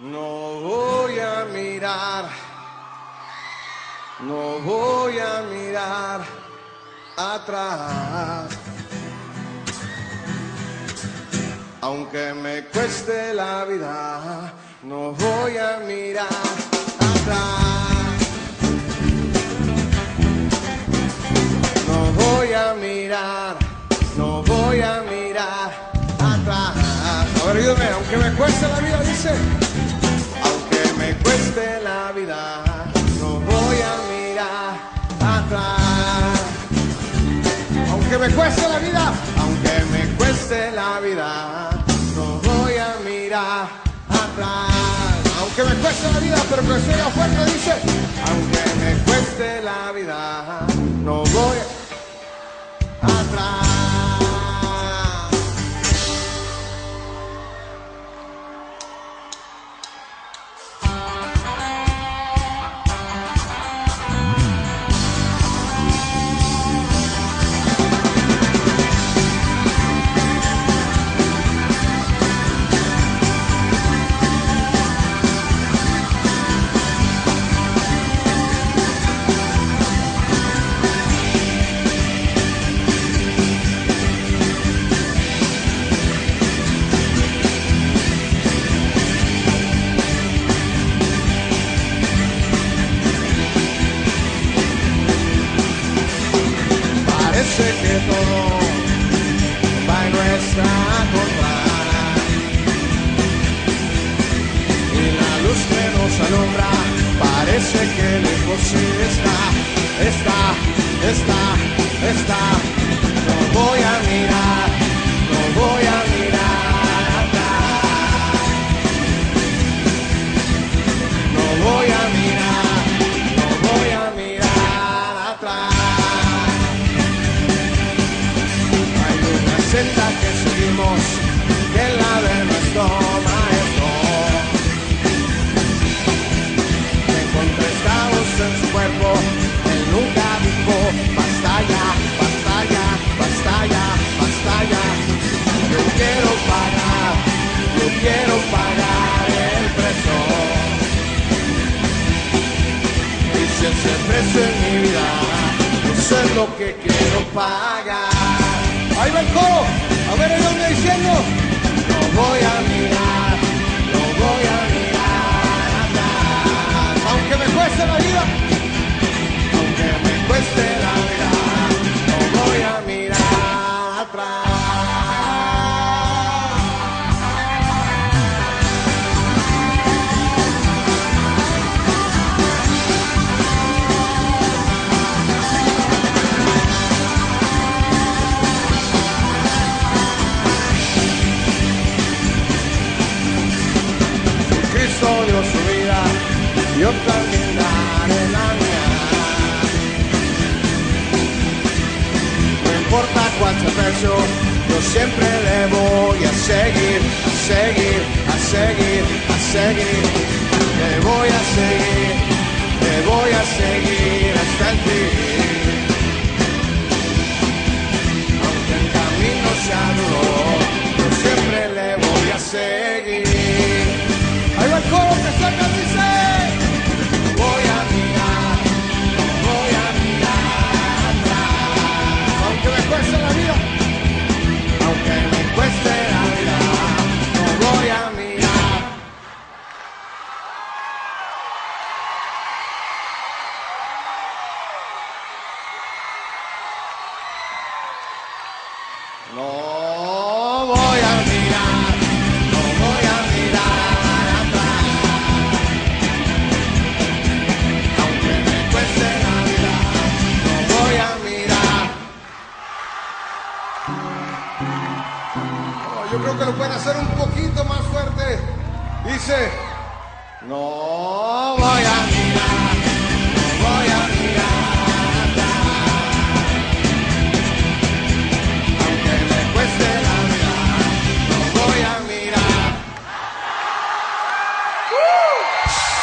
No voy a mirar, no voy a mirar atrás. Aunque me cueste la vida, no voy a mirar A aunque me cueste la vida, dice. Aunque me cueste la vida, no voy a mirar atrás. Aunque me cueste la vida, aunque me cueste la vida, no voy a mirar atrás. Aunque me cueste la vida, pero que sea fuerte, dice. Aunque me cueste la vida, no voy atrás. Parece que lejos está, está, está, está. No voy a mirar, en mi vida, eso es lo que quiero pagar. Ahí va el coro, a ver el hombre diciendo, no voy a yo también daré la mía. No importa cuánto precio, yo siempre le voy a seguir, a seguir, a seguir, a seguir. No voy a mirar, no voy a mirar atrás. Aunque me cueste la vida, no voy a mirar. Oh, yo creo que lo pueden hacer un poquito más fuerte. Dice, no voy a mirar. Woo!